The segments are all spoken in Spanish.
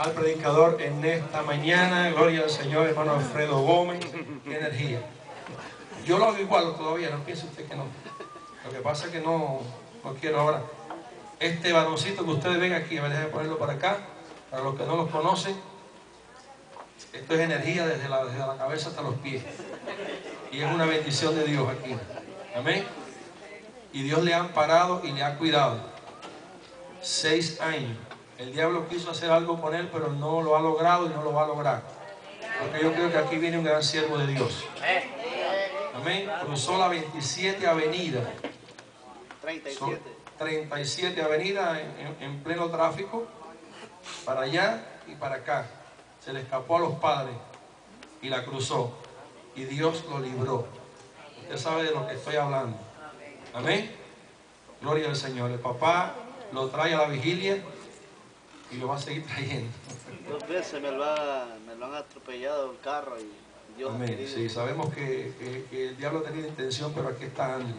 al predicador en esta mañana. Gloria al Señor, hermano Alfredo Gómez. Qué energía. Yo lo hago igual todavía, no piense usted que no. Lo que pasa es que no, no quiero ahora. Este varoncito que ustedes ven aquí, a ver, ponerlo para acá, para los que no los conocen. Esto es energía desde la, desde la cabeza hasta los pies. Y es una bendición de Dios aquí. Amén. Y Dios le ha amparado y le ha cuidado. Seis años. El diablo quiso hacer algo con él, pero no lo ha logrado y no lo va a lograr. Porque yo creo que aquí viene un gran siervo de Dios. Amén. Cruzó la 27 avenida. 37. 37 avenida en, en pleno tráfico. Para allá y para acá. Se le escapó a los padres y la cruzó. Y Dios lo libró. Usted sabe de lo que estoy hablando. Amén. Gloria al Señor. El papá lo trae a la vigilia y lo va a seguir trayendo. Dos veces me lo, han atropellado el carro y Dios Amén. Sí, sabemos que, el diablo tenía intención, pero aquí está Andy.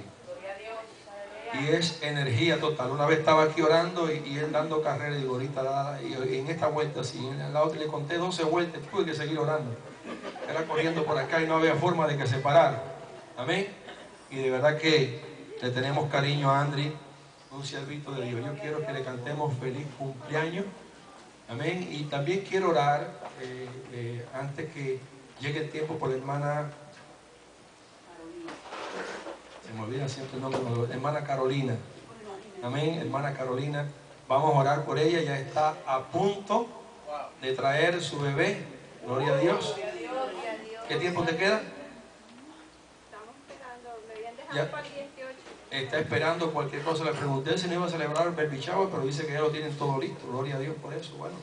Y es energía total. Una vez estaba aquí orando y, él dando carrera, y digo, ahorita, y, en esta vuelta, si en la otra le conté 12 vueltas, tuve que seguir orando. Era corriendo por acá y no había forma de que se parara. Amén. Y de verdad que le tenemos cariño a Andri, un siervito de Dios. Yo quiero que le cantemos feliz cumpleaños. Amén. Y también quiero orar, eh, eh, antes que llegue el tiempo, por la hermana, se me olvida siempre el nombre, hermana Carolina. Amén, hermana Carolina. Vamos a orar por ella, ya está a punto de traer su bebé. Gloria a Dios. ¿Qué tiempo te queda? Estamos esperando, me habían dejado para el 18 está esperando cualquier cosa. Le pregunté si no iba a celebrar el baby pero dice que ya lo tienen todo listo. Gloria a Dios por eso. Bueno,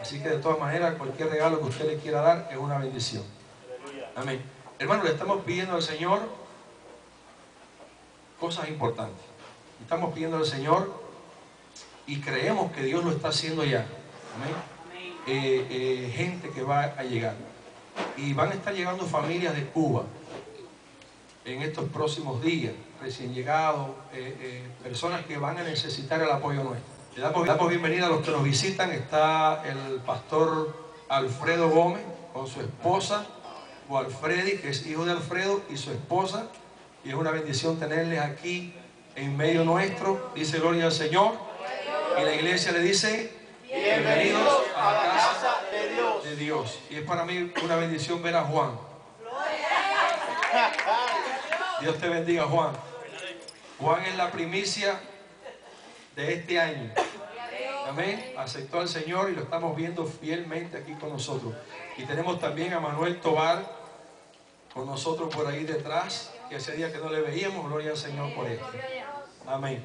así que de todas maneras, cualquier regalo que usted le quiera dar es una bendición. Amén. Hermano, le estamos pidiendo al Señor cosas importantes. Estamos pidiendo al Señor y creemos que Dios lo está haciendo ya. Amén. Eh, eh, gente que va a llegar. Y van a estar llegando familias de Cuba en estos próximos días recién llegados, eh, eh, personas que van a necesitar el apoyo nuestro. Le damos, bienvenida a los que nos visitan. Está el pastor Alfredo Gómez con su esposa, o Alfredi, que es hijo de Alfredo, y su esposa. Y es una bendición tenerles aquí en medio nuestro. Dice gloria al Señor. Y la iglesia le dice, bienvenidos a la casa de Dios. de Dios. Y es para mí una bendición ver a Juan. Dios te bendiga, Juan. Juan es la primicia de este año. Amén. Aceptó al Señor y lo estamos viendo fielmente aquí con nosotros. Y tenemos también a Manuel Tobar con nosotros por ahí detrás, que ese día que no le veíamos, gloria al Señor por esto. Amén.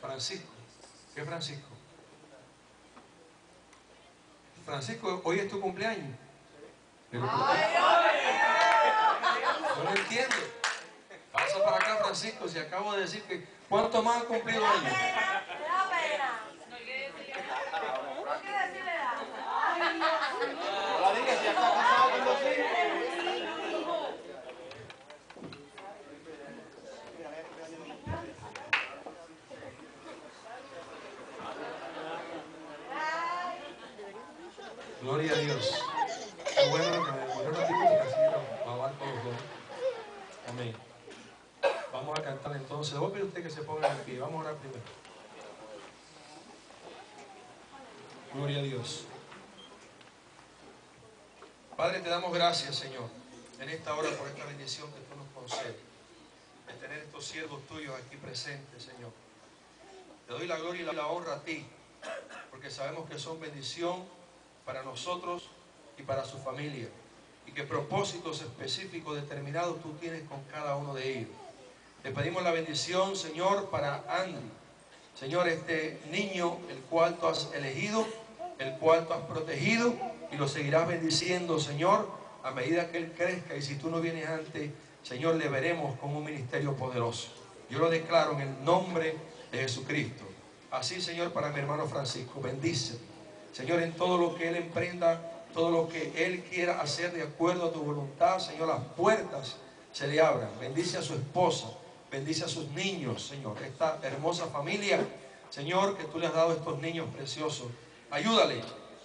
Francisco. ¿Qué Francisco? Francisco, hoy es tu cumpleaños. No lo entiendo. Pasa para acá, Francisco, si acabo de decir que ¿cuánto más han cumplido años? Gloria a Dios. Qué bueno que me pusieron aquí porque así va a todos los Amén. Vamos a pedir a usted que se ponga en pie. Vamos a orar primero. Gloria a Dios. Padre, te damos gracias, Señor, en esta hora por esta bendición que tú nos concedes. De tener estos siervos tuyos aquí presentes, Señor. Te doy la gloria y la honra a ti, porque sabemos que son bendición para nosotros y para su familia. Y que propósitos específicos determinados tú tienes con cada uno de ellos. Le pedimos la bendición, Señor, para Andy. Señor, este niño, el cual tú has elegido, el cual tú has protegido y lo seguirás bendiciendo, Señor, a medida que él crezca. Y si tú no vienes antes, Señor, le veremos con un ministerio poderoso. Yo lo declaro en el nombre de Jesucristo. Así, Señor, para mi hermano Francisco, bendice. Señor, en todo lo que él emprenda, todo lo que él quiera hacer de acuerdo a tu voluntad, Señor, las puertas se le abran. Bendice a su esposa, bendice a sus niños, Señor. Esta hermosa familia Señor, que tú le has dado a estos niños preciosos. Ayúdale,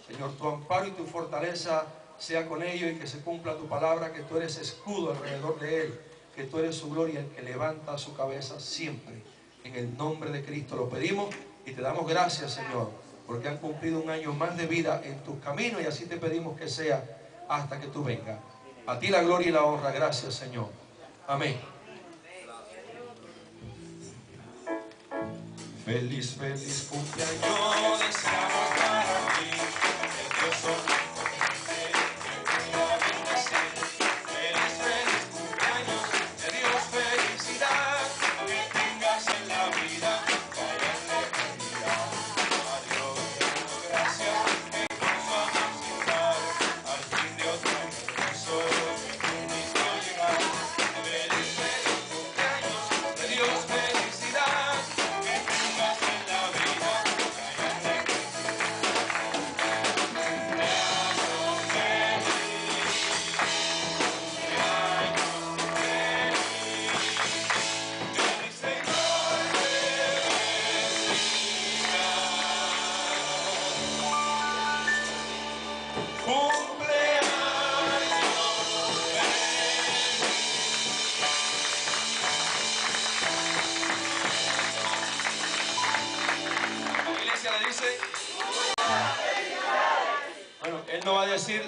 Señor, tu amparo y tu fortaleza sea con ellos y que se cumpla tu palabra, que tú eres escudo alrededor de él, que tú eres su gloria, el que levanta su cabeza siempre. En el nombre de Cristo lo pedimos y te damos gracias, Señor, porque han cumplido un año más de vida en tus caminos y así te pedimos que sea hasta que tú vengas. A ti la gloria y la honra. Gracias, Señor. Amén. Feliz, feliz cumpleaños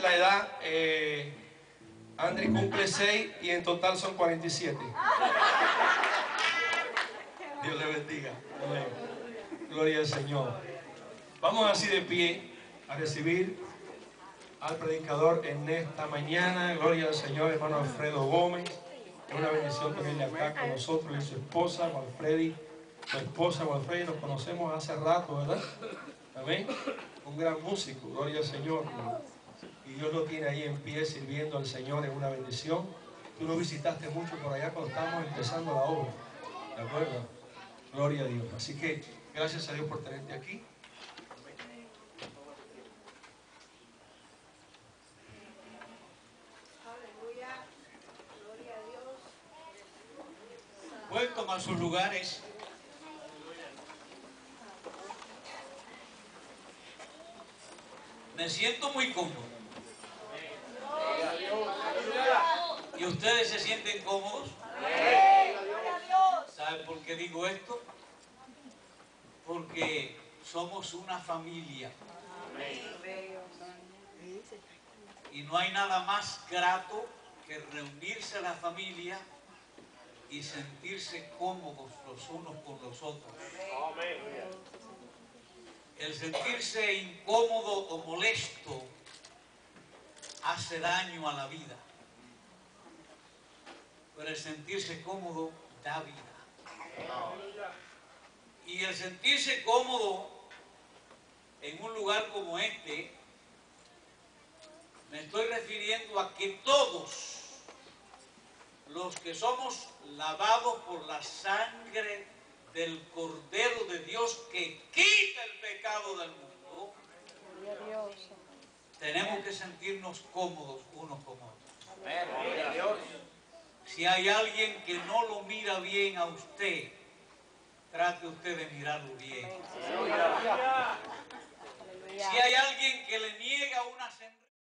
la edad. Eh, Andri cumple 6 y en total son 47. Dios le bendiga. Gloria al Señor. Vamos así de pie a recibir al predicador en esta mañana. Gloria al Señor, hermano Alfredo Gómez. Es una bendición tenerle acá con nosotros y su esposa, Walfredi. Su esposa, Walfredi, nos conocemos hace rato, ¿verdad? Amén. Un gran músico, gloria al Señor. Y Dios lo tiene ahí en pie sirviendo al Señor en una bendición. Tú lo visitaste mucho por allá cuando estábamos empezando la obra. ¿De acuerdo? Gloria a Dios. Así que gracias a Dios por tenerte aquí. Aleluya. Gloria a Dios. Pueden tomar sus lugares. Me siento muy cómodo. ¿Y ustedes se sienten cómodos? ¿Saben por qué digo esto? Porque somos una familia. Y no hay nada más grato que reunirse a la familia y sentirse cómodos los unos con los otros. El sentirse incómodo o molesto hace daño a la vida. Pero el sentirse cómodo da vida. Y el sentirse cómodo en un lugar como este, me estoy refiriendo a que todos los que somos lavados por la sangre del Cordero de Dios que quita el pecado del mundo, tenemos que sentirnos cómodos unos con otros. Si hay alguien que no lo mira bien a usted, trate usted de mirarlo bien. Si hay alguien que le niega una sentencia,